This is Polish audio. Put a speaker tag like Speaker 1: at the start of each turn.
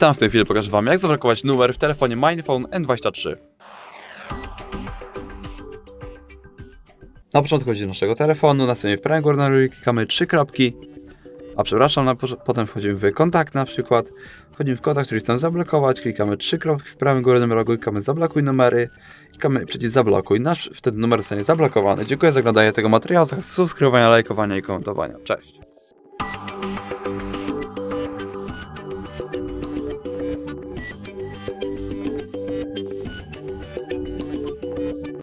Speaker 1: Tam w tej chwili pokażę Wam, jak zablokować numer w telefonie Mindphone N23. Na początku wchodzimy do naszego telefonu, następnie w prawą górną róg klikamy trzy kropki, a przepraszam, na, potem wchodzimy w kontakt na przykład, wchodzimy w kontakt, który chcemy zablokować, klikamy trzy kropki w prawym górnym rogu, klikamy zablokuj numery, klikamy przycisk zablokuj, nasz wtedy numer zostanie zablokowany. Dziękuję za oglądanie tego materiału, za subskrybowania, lajkowania i komentowania. Cześć!